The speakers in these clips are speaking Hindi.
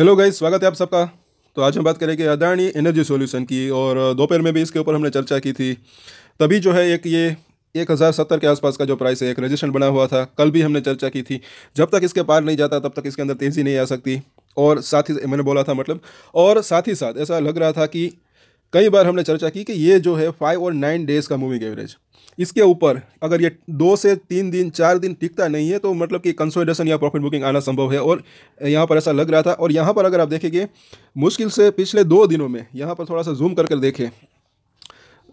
हेलो गाइस स्वागत है आप सबका। तो आज हम बात करेंगे अदानी एनर्जी सॉल्यूशन की और दोपहर में भी इसके ऊपर हमने चर्चा की थी। तभी जो है एक ये एक हज़ार सत्तर के आसपास का जो प्राइस है, एक रजिस्ट्रेशन बना हुआ था। कल भी हमने चर्चा की थी। जब तक इसके पार नहीं जाता, तब तक इसके अंदर तेज़ी नहीं आ सकती। और साथ ही, मैंने बोला था मतलब और साथ ही साथ ऐसा लग रहा था कि कई बार हमने चर्चा की कि ये जो है फाइव और नाइन डेज़ का मूविंग एवरेज इसके ऊपर अगर ये दो से तीन दिन, चार दिन टिकता नहीं है तो मतलब कि कंसोलिडेशन या प्रॉफिट बुकिंग आना संभव है। और यहाँ पर ऐसा लग रहा था। और यहाँ पर अगर आप देखेंगे, मुश्किल से पिछले दो दिनों में, यहाँ पर थोड़ा सा जूम करके देखें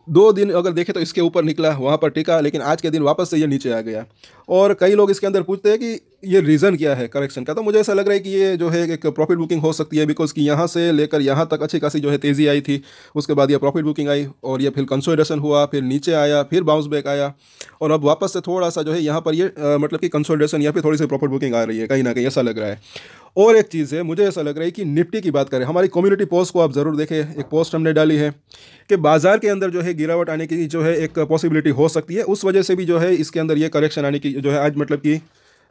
दो दिन अगर देखें तो इसके ऊपर निकला, वहाँ पर टिका, लेकिन आज के दिन वापस से ये नीचे आ गया। और कई लोग इसके अंदर पूछते हैं कि ये रीज़न क्या है करेक्शन का? तो मुझे ऐसा लग रहा है कि ये जो है एक प्रॉफिट बुकिंग हो सकती है बिकॉज़ कि यहाँ से लेकर यहाँ तक अच्छी खासी जो है तेज़ी आई थी, उसके बाद ये प्रॉफिट बुकिंग आई और ये फिर कंसोलिडेशन हुआ, फिर नीचे आया, फिर बाउंस बैक आया और अब वापस से थोड़ा सा जो है यहाँ पर ये मतलब कि कंसोलिडेशन या फिर थोड़ी सी प्रॉफिट बुकिंग आ रही है, कहीं ना कहीं ऐसा लग रहा है। और एक चीज़ है, मुझे ऐसा लग रहा है कि निफ्टी की बात करें, हमारी कम्युनिटी पोस्ट को आप ज़रूर देखें, एक पोस्ट हमने डाली है कि बाज़ार के अंदर जो है गिरावट आने की जो है एक पॉसिबिलिटी हो सकती है, उस वजह से भी जो है इसके अंदर ये करेक्शन आने की जो है, आज मतलब कि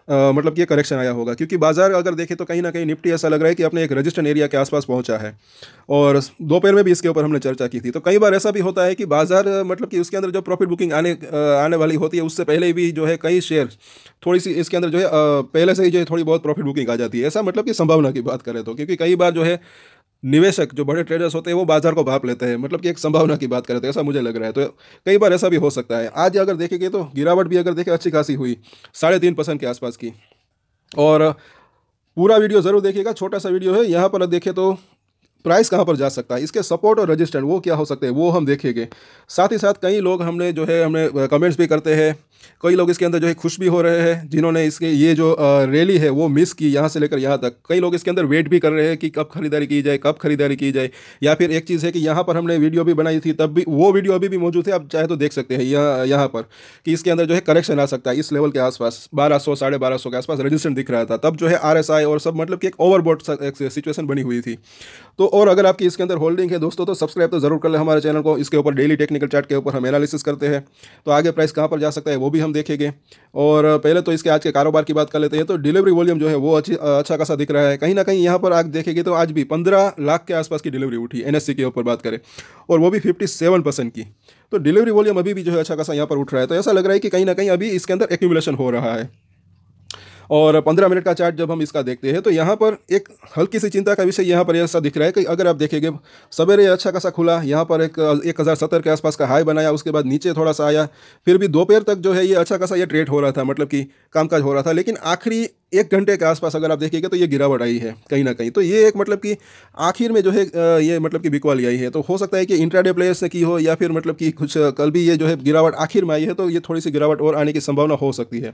मतलब कि करेक्शन आया होगा। क्योंकि बाज़ार अगर देखें तो कहीं ना कहीं निफ्टी ऐसा लग रहा है कि अपने एक रजिस्टर्ड एरिया के आसपास पहुँचा है। और दोपहर में भी इसके ऊपर हमने चर्चा की थी। तो कई बार ऐसा भी होता है कि बाज़ार मतलब कि उसके अंदर जो प्रॉफिट बुकिंग आने आने वाली होती है, उससे पहले भी जो है कई शेयर थोड़ी सी इसके अंदर जो है पहले से ही जो है थोड़ी बहुत प्रॉफिट बुकिंग आ जाती है। ऐसा मतलब कि संभावना की बात करें तो क्योंकि कई बार जो है निवेशक, जो बड़े ट्रेडर्स होते हैं, वो बाज़ार को भाप लेते हैं। मतलब कि एक संभावना की बात करते हैं ऐसा मुझे लग रहा है। तो कई बार ऐसा भी हो सकता है। आज अगर देखेंगे तो गिरावट भी अगर देखें, अच्छी खासी हुई, साढ़े तीन परसेंट के आसपास की। और पूरा वीडियो ज़रूर देखिएगा, छोटा सा वीडियो है, यहाँ पर देखें तो प्राइस कहाँ पर जा सकता है? इसके सपोर्ट और रजिस्टेंट वो क्या हो सकते हैं? वो हम देखेंगे। साथ ही साथ कई लोग हमने जो है, हमने कमेंट्स भी करते हैं। कई लोग इसके अंदर जो है, खुश भी हो रहे हैं, जिन्होंने इसके, ये जो रैली है, वो मिस की यहाँ से लेकर यहाँ तक। कई लोग इसके अंदर वेट भी कर रहे हैं कि कब खरीदारी की जाए, कब खरीदारी की जाए। या फिर एक चीज़ है कि यहाँ पर हमने वीडियो भी बनाई थी, तब भी, वो वीडियो अभी भी मौजूद है, आप चाहे तो देख सकते हैं यहाँ यहाँ पर कि इसके अंदर जो है करेक्शन आ सकता है, इस लेवल के आसपास, बारह सौ, साढ़े बारह सौ के आसपास रजिस्ट्रेशन दिख रहा था। तब जो है RSI और सब मतलब कि एक ओवरबोट सिचुएशन बनी हुई थी। तो और अगर आपकी इसके अंदर होल्डिंग है दोस्तों तो सब्सक्राइब तो ज़रूर कर ले हमारे चैनल को। इसके ऊपर डेली टेक्निकल चार्ट के ऊपर हम एनालिसिस करते हैं। तो आगे प्राइस कहाँ पर जा सकता है, वो भी हम देखेंगे। और पहले तो इसके आज के कारोबार की बात कर लेते हैं तो डिलीवरी वॉल्यूम जो है वो अच्छी अच्छा खासा दिख रहा है। कहीं ना कहीं यहाँ पर आज देखेंगे तो आज भी पंद्रह लाख के आसपास की डिलीवरी उठी एनएससी के ऊपर बात करें। और वो भी फिफ्टी की। तो डिलीवरी वॉल्यूम अभी भी जो है अच्छा खासा यहाँ पर उठ रहा है। तो ऐसा लग रहा है कि कहीं ना कहीं अभी इसके अंदर एक्यूमुलेशन हो रहा है। और पंद्रह मिनट का चार्ट जब हम इसका देखते हैं तो यहाँ पर एक हल्की सी चिंता का विषय यहाँ पर ऐसा दिख रहा है कि अगर आप देखेंगे, सवेरे अच्छा खासा खुला, यहाँ पर एक एक हज़ार सत्तर के आसपास का हाई बनाया, उसके बाद नीचे थोड़ा सा आया, फिर भी दोपहर तक जो है ये अच्छा खासा ये ट्रेड हो रहा था मतलब कि कामकाज हो रहा था, लेकिन आखिरी एक घंटे के आसपास अगर आप देखिएगा तो ये गिरावट आई है, कहीं ना कहीं। तो ये एक मतलब कि आखिर में जो है ये मतलब कि बिकवाली आई है। तो हो सकता है कि इंट्राडे प्लेयर्स ने की हो या फिर मतलब कि कुछ कल भी ये जो है गिरावट आखिर में आई है तो ये थोड़ी सी गिरावट और आने की संभावना हो सकती है।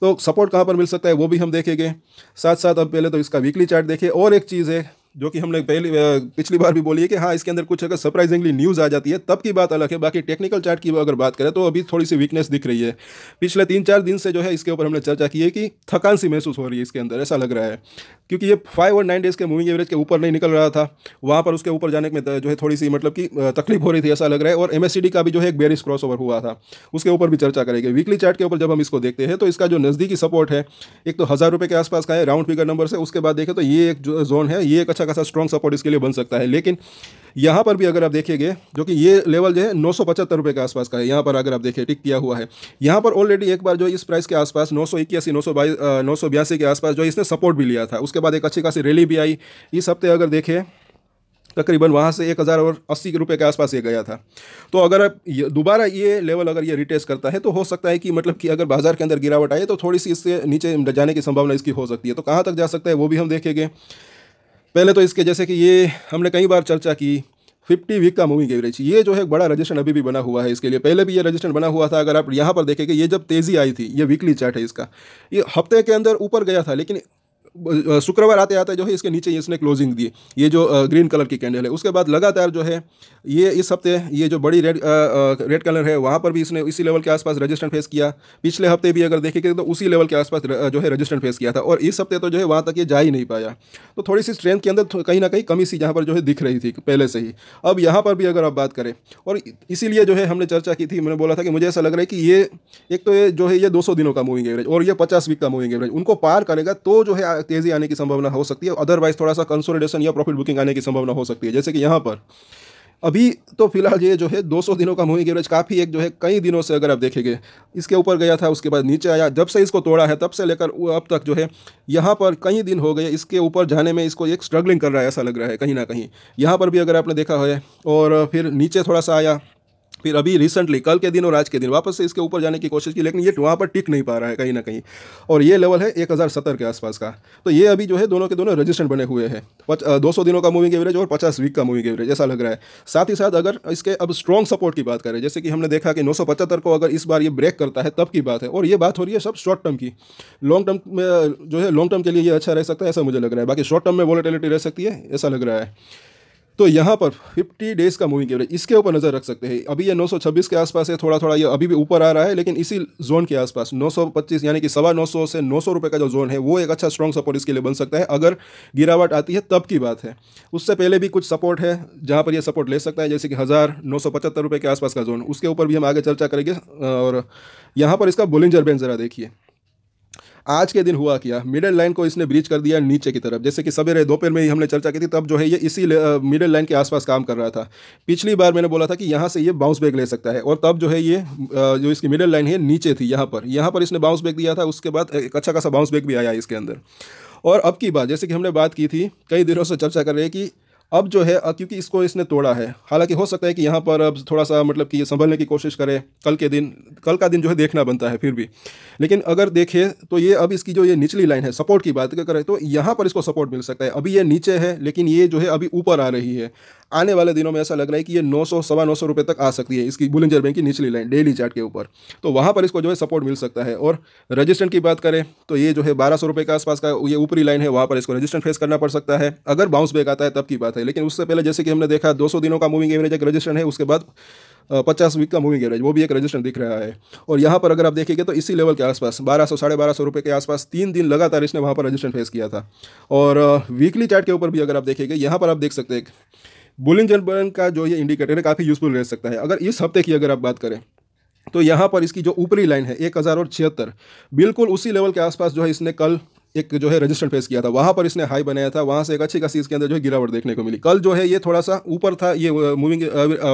तो सपोर्ट कहाँ पर मिल सकता है, वो भी हम देखेंगे। साथ साथ अब पहले तो इसका वीकली चार्ट देखें और एक चीज़ है जो कि हमने पहली पिछली बार भी बोली है कि हाँ इसके अंदर कुछ अगर सरप्राइजिंगली न्यूज़ आ जाती है, तब की बात अलग है। बाकी टेक्निकल चार्ट की अगर बात करें तो अभी थोड़ी सी वीकनेस दिख रही है। पिछले तीन चार दिन से जो है, इसके ऊपर हमने चर्चा की है कि थकान सी महसूस हो रही है इसके अंदर, ऐसा लग रहा है। क्योंकि ये फाइव और नाइन डेज़ के मूविंग एवरेज के ऊपर नहीं निकल रहा था, वहाँ पर उसके ऊपर जाने में जो है, थोड़ी सी मतलब कि तकलीफ़ हो रही थी, ऐसा लग रहा है। और एमएससीडी का भी जो है, एक बेरिस क्रॉस हुआ था, उसके ऊपर भी चर्चा करेंगे। वीकली चार्ट के ऊपर जब हम इसको देखते हैं तो इसका जो नज़दीकी सपोर्ट है, एक तो हज़ार रुपये के आसपास का है राउंड फिगर नंबर से, उसके बाद देखें तो ये एक जोन है, ये एक अच्छा खासा स्ट्रॉन्ग सपोर्ट इसके लिए बन सकता है। लेकिन यहाँ पर भी अगर आप देखेंगे जो कि ये लेवल जो है, नौ सौ पचहत्तर रुपये के आसपास का है। यहाँ पर अगर आप देखें टिक किया हुआ है। यहाँ पर ऑलरेडी एक बार जो इस प्राइस के आसपास, नौ सौ इक्यासी, नौ सौ बाईस नौ सौ बयासी के आसपास जो इसने सपोर्ट भी लिया था। उसके बाद एक अच्छी खासी रैली भी आई। इस हफ़्ते अगर देखें, तकरीबन वहाँ से एक हज़ार और अस्सी रुपये के आसपास ये गया था। तो अगर दोबारा ये लेवल अगर ये रिटेस्ट करता है तो हो सकता है कि मतलब कि अगर बाज़ार के अंदर गिरावट आए तो थोड़ी सी इससे नीचे जाने की संभावना इसकी हो सकती है। तो कहाँ तक जा सकता है, वो भी हम देखेंगे। पहले तो इसके जैसे कि ये हमने कई बार चर्चा की, फिफ्टी वीक का मूविंग एवरेज ये जो है बड़ा रजिस्ट्रेशन अभी भी बना हुआ है इसके लिए। पहले भी ये रजिस्ट्रेशन बना हुआ था, अगर आप यहाँ पर देखेंगे ये जब तेज़ी आई थी, ये वीकली चार्ट है इसका। ये हफ़्ते के अंदर ऊपर गया था, लेकिन शुक्रवार आते आते जो है इसके नीचे इसने क्लोजिंग दी ये जो ग्रीन कलर की कैंडल है। उसके बाद लगातार जो है, ये इस हफ़्ते ये जो बड़ी रेड रेड कलर है, वहाँ पर भी इसने इसी लेवल के आसपास रजिस्टेंट फेस किया। पिछले हफ़्ते भी अगर देखेंगे तो उसी लेवल के आसपास जो है रजिस्टेंट फेस किया था। और इस हफ़्ते तो जो है वहाँ तक ये जा ही नहीं पाया। तो थोड़ी सी स्ट्रेंथ के अंदर कहीं ना कहीं कमी सी यहाँ पर जो है दिख रही थी पहले से ही। अब यहाँ पर भी अगर आप बात करें, और इसीलिए जो है हमने चर्चा की थी, मैंने बोला था कि मुझे ऐसा लग रहा है कि ये, एक तो ये जो है ये दो सौ दिनों का मूविंग एवरेज और ये पचास वीक का मूविंग एवरेज उनको पार करेगा तो जो है तेज़ी आने की संभावना हो सकती है अदरवाइज़ थोड़ा सा कंसोलिडेशन या प्रॉफिट बुकिंग आने की संभावना हो सकती है। जैसे कि यहाँ पर, अभी तो फ़िलहाल ये जो है 200 दिनों का मूविंग एवरेज काफ़ी एक जो है कई दिनों से अगर आप देखेंगे, इसके ऊपर गया था, उसके बाद नीचे आया, जब से इसको तोड़ा है, तब से लेकर अब तक जो है यहाँ पर कई दिन हो गए, इसके ऊपर जाने में इसको एक स्ट्रगलिंग कर रहा है, ऐसा लग रहा है कहीं ना कहीं। यहाँ पर भी अगर आपने देखा है, और फिर नीचे थोड़ा सा आया फिर अभी रिसेंटली कल के दिन और आज के दिन वापस से इसके ऊपर जाने की कोशिश की, लेकिन ये वहाँ पर टिक नहीं पा रहा है कहीं ना कहीं। और ये लेवल है एक हज़ार सत्तर के आसपास का। तो ये अभी जो है दोनों के दोनों रजिस्ट्रेंट बने हुए हैं। दो सौ दिनों का मूविंग एवरेज और पचास वीक का मूविंग एवरेज ऐसा लग रहा है। साथ ही साथ अगर इसके अब स्ट्रॉन्ग सपोर्ट की बात करें, जैसे कि हमने देखा कि नौ सौ पचहत्तर को अगर इस बार ये ब्रेक करता है, तब की बात है। और ये बात हो रही है सब शॉर्ट टर्म की। लॉन्ग टर्म में जो है लॉन्ग टर्म के लिए ये अच्छा रह सकता है, ऐसा मुझे लग रहा है। बाकी शॉर्ट टर्म में वॉलेटिलिटी रह सकती है, ऐसा लग रहा है। तो यहाँ पर 50 डेज़ का मूविंग एवरेज इसके ऊपर नज़र रख सकते हैं। अभी ये 926 के आसपास है थोड़ा थोड़ा ये अभी भी ऊपर आ रहा है, लेकिन इसी जोन के आसपास 925 यानी कि सवा नौ से 900 रुपए का जो जोन है, वो एक अच्छा स्ट्रॉन्ग सपोर्ट इसके लिए बन सकता है। अगर गिरावट आती है, तब की बात है। उससे पहले भी कुछ सपोर्ट है, जहाँ पर यह सपोर्ट ले सकता है, जैसे कि हज़ार के आसपास का जोन उसके ऊपर भी हम आगे चर्चा करेंगे, और यहाँ पर इसका बोलिंजर बैंड ज़रा देखिए। आज के दिन हुआ क्या? मिडिल लाइन को इसने ब्रीच कर दिया नीचे की तरफ़। जैसे कि सवेरे दोपहर में ही हमने चर्चा की थी, तब जो है ये इसी मिडिल लाइन के आसपास काम कर रहा था। पिछली बार मैंने बोला था कि यहाँ से ये बाउंस बैक ले सकता है, और तब जो है ये जो इसकी मिडिल लाइन है, नीचे थी यहाँ पर। यहाँ पर इसने बाउंस बैक दिया था, उसके बाद एक अच्छा खासा बाउंस बैक भी आया इसके अंदर। और अब की बात, जैसे कि हमने बात की थी, कई दिनों से चर्चा कर रहे हैं कि अब जो है क्योंकि इसको इसने तोड़ा है। हालाँकि हो सकता है कि यहाँ पर अब थोड़ा सा मतलब कि ये संभलने की कोशिश करे, कल के दिन, कल का दिन जो है देखना बनता है फिर भी। लेकिन अगर देखें तो ये अब इसकी जो ये निचली लाइन है, सपोर्ट की बात करें तो यहाँ पर इसको सपोर्ट मिल सकता है। अभी ये नीचे है, लेकिन ये जो है अभी ऊपर आ रही है। आने वाले दिनों में ऐसा लग रहा है कि ये नौ सौ, सवा नौ सौ रुपये तक आ सकती है इसकी बुलिंजर बैंक की निचली लाइन डेली चार्ट के ऊपर। तो वहाँ पर इसको जो है सपोर्ट मिल सकता है। और रजिस्टेंट की बात करें तो ये जो है बारह सौ रुपये के आसपास का ये ऊपरी लाइन है, वहाँ पर इसको रजिस्टेंट फेस करना पड़ सकता है। अगर बाउंस बैक आता है, तब की बात है। लेकिन उससे पहले जैसे कि हमने देखा, दो सौ दिनों का मूविंग एवरेज एक रजिस्ट्रेंट है, उसके बाद पचास वीक का मूविंग एवरेज वो भी एक रजिस्टर दिख रहा है। और यहाँ पर अगर आप देखेंगे तो इसी लेवल के आसपास, बारह सौ, साढ़े बारह सौ रुपये के आसपास, तीन दिन लगातार इसने वहाँ पर रजिस्टर फेस किया था। और वीकली चार्ट के ऊपर भी अगर आप देखेंगे, यहाँ पर आप देख सकते हैं बुलिंजन जनबर्न का जो ये इंडिकेटर है, काफ़ी यूजफुल रह सकता है। अगर इस हफ़्ते की अगर आप बात करें तो यहाँ पर इसकी जो ऊपरी लाइन है, एक हज़ार और छिहत्तर, बिल्कुल उसी लेवल के आसपास जो है, इसने कल एक जो है रजिस्टर्ड फेस किया था। वहाँ पर इसने हाई बनाया था। वहाँ से एक अच्छी खासी इसके अंदर जो है गिरावट देखने को मिली। कल जो है ये थोड़ा सा ऊपर था, ये मूविंग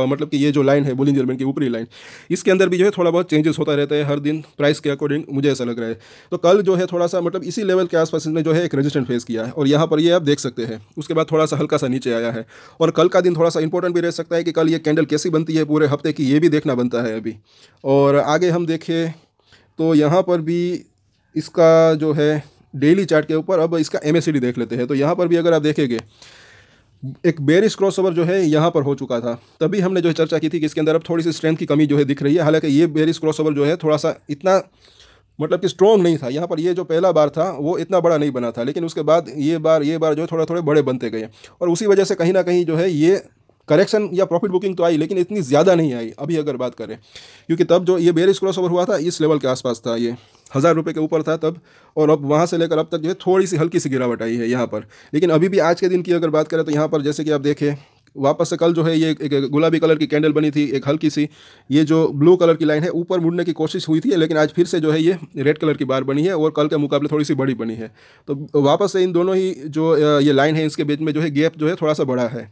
मतलब कि ये जो लाइन है बुलिंग जर्मन की ऊपरी लाइन इसके अंदर भी जो है थोड़ा बहुत चेंजेस होता रहता है हर दिन प्राइस के अकॉर्डिंग मुझे ऐसा लग रहा है। तो कल जो है थोड़ा सा मतलब इसी लेवल के आसपास इसने जो है एक रजिस्टेंट फेस किया है और यहाँ पर ये आप देख सकते हैं। उसके बाद थोड़ा सा हल्का सा नीचे आया है और कल का दिन थोड़ा सा इंपॉर्टेंट भी रह सकता है कि कल ये कैंडल कैसी बनती है पूरे हफ़्ते की, ये भी देखना बनता है अभी। और आगे हम देखें तो यहाँ पर भी इसका जो है डेली चार्ट के ऊपर, अब इसका एम देख लेते हैं। तो यहाँ पर भी अगर आप देखेंगे, एक बेरिस क्रॉसओवर जो है, यहाँ पर हो चुका था। तभी हमने जो है चर्चा की थी कि इसके अंदर अब थोड़ी सी स्ट्रेंथ की कमी जो है दिख रही है। हालाँकि ये बेरिस क्रॉसओवर जो है थोड़ा सा इतना मतलब कि स्ट्रॉन्ग नहीं था। यहाँ पर ये जो पहला बार था, वो इतना बड़ा नहीं बना था। लेकिन उसके बाद ये बार ये बार जो है थोड़ा थोड़े बड़े बनते गए। और उसी वजह से कहीं ना कहीं जो है, ये करेक्शन या प्रॉफिट बुकिंग तो आई, लेकिन इतनी ज़्यादा नहीं आई, अभी अगर बात करें। क्योंकि तब जो ये बेरिस क्रॉस ओवर हुआ था, इस लेवल के आसपास था ये। हज़ार रुपये के ऊपर था तब, और अब वहाँ से लेकर अब तक जो है, थोड़ी सी हल्की सी गिरावट आई है यहाँ पर। लेकिन अभी भी आज के दिन की अगर बात करें तो यहाँ पर जैसे कि आप देखें, वापस से कल जो है ये एक गुलाबी कलर की कैंडल बनी थी, एक हल्की सी, ये जो ब्लू कलर की लाइन है, ऊपर मुड़ने की कोशिश हुई थी, लेकिन आज फिर से जो है ये रेड कलर की बार बनी है, और कल के मुकाबले थोड़ी सी बड़ी बनी है। तो वापस से इन दोनों ही जो ये लाइन है, इसके बीच में जो है गैप जो है थोड़ा सा बड़ा है।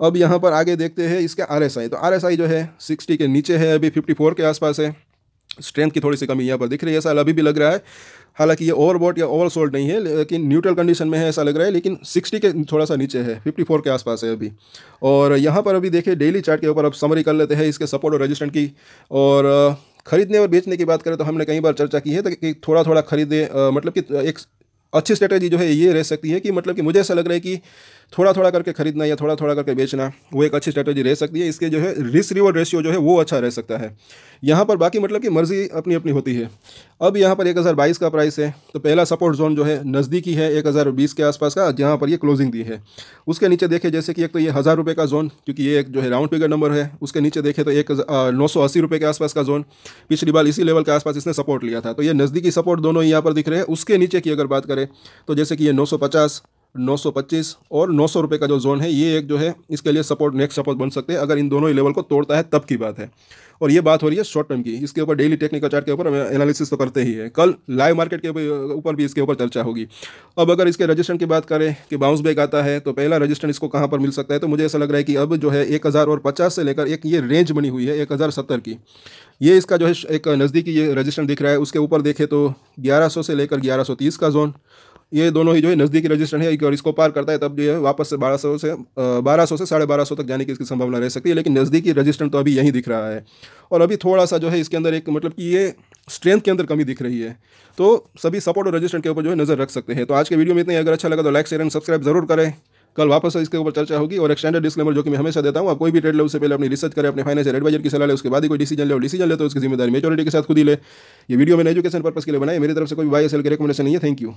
अब यहाँ पर आगे देखते हैं इसके आरएसआई तो आरएसआई जो है सिक्सटी के नीचे है, अभी फिफ्टी फोर के आसपास है। स्ट्रेंथ की थोड़ी सी कमी यहाँ पर दिख रही है, ऐसा अभी भी लग रहा है। हालाँकि ये ओवरबॉट या ओवर सोल्ड नहीं है, लेकिन न्यूट्रल कंडीशन में है, ऐसा लग रहा है, लेकिन 60 के थोड़ा सा नीचे है 54 के आसपास है अभी। और यहाँ पर अभी देखिए डेली चार्ट के ऊपर अब समरी कर लेते हैं इसके सपोर्ट और रजिस्टेंट की। और खरीदने और बेचने की बात करें तो हमने कई बार चर्चा की है तो कि थोड़ा थोड़ा खरीदे मतलब कि एक अच्छी स्ट्रेटेजी जो है ये रह सकती है कि मतलब कि मुझे ऐसा लग रहा है कि थोड़ा थोड़ा करके खरीदना या थोड़ा थोड़ा करके बेचना, वो एक अच्छी स्ट्रेटेजी रह सकती है। इसके जो है रिस्क रिवॉर्ड रेशियो जो है, वो अच्छा रह सकता है। यहाँ पर बाकी मतलब कि मर्ज़ी अपनी अपनी होती है। अब यहाँ पर एक हज़ार बाईस का प्राइस है तो पहला सपोर्ट जोन जो है, नज़दीकी है एक हज़ार बीस के आसपास का, जहाँ पर ये क्लोजिंग दी है। उसके नीचे देखे, जैसे कि एक तो ये हज़ार रुपये का जोन क्योंकि ये एक जो है राउंड फिगर नंबर है, उसके नीचे देखे तो एक नौ सौ अस्सी रुपये के आसपास का जोन पिछली बार इसी लेवल के आसपास इसने सपोर्ट लिया था। तो ये नज़दीकी सपोर्ट दोनों यहाँ पर दिख रहे हैं। उसके नीचे की अगर बात करें तो जैसे कि ये नौ सौ पचास 925 और 900 रुपए का जो जोन है, ये एक जो है, इसके लिए सपोर्ट नेक्स्ट सपोर्ट बन सकते हैं। अगर इन दोनों ही लेवल को तोड़ता है, तब की बात है। और ये बात हो रही है शॉर्ट टर्म की। इसके ऊपर डेली टेक्निकल चार्ट के ऊपर एनालिसिस तो करते ही है। कल लाइव मार्केट के ऊपर भी इसके ऊपर चर्चा होगी। अब अगर इसके रजिस्ट्रेशन की बात करें कि बाउंस बैक आता है तो पहला रजिस्ट्रेशन इसको कहाँ पर मिल सकता है? तो मुझे ऐसा लग रहा है कि अब जो है एक हज़ार और पचास से लेकर एक ये रेंज बनी हुई है, एक हज़ार सत्तर की। ये इसका जो है एक नज़दीकी ये रजिस्ट्रेशन दिख रहा है। उसके ऊपर देखें तो ग्यारह से लेकर ग्यारह का जोन ये दोनों ही जो है नज़दीकी रजिस्ट्रेशन है और इसको पार करता है, तब जो है वापस से बारह सौ से बारह सौ से साढ़े बारह सौ तक जाने की इसकी संभावना रह सकती है, लेकिन नज़दीकी रजिस्ट्रेशन तो अभी यहीं दिख रहा है। और अभी थोड़ा सा जो है इसके अंदर एक मतलब कि ये स्ट्रेंथ के अंदर कमी दिख रही है। तो सभी सपोर्ट और रजिस्ट्रेशन के ऊपर जो है नज़र रख सकते हैं। तो आज के वीडियो में इतना अगर अच्छा लगा तो लाइक शेयर एंड सब्सक्राइब ज़रूर करें। कल वापस इसके ऊपर चर्चा होगी और एक स्टैंडर्ड डिस्क्लेमर जो कि मैं हमेशा देता हूँ, आप कोई भी ट्रेड ले, उससे पहले अपनी रिसर्च करें, अपने फाइनेंशियल एडवाइजर की सलाह ले, उसके बाद ही कोई डिसीज़न ले डिसीज़न ले तो उसकी ज़िम्मेदारी मेचोरिटी के साथ खुद ही ले। ये वीडियो मैंने एजुकेशन पर्पस के लिए बनाई मेरी तरफ़ से कोई वाई एस एल रिकमेंडेशन नहीं है। Thank you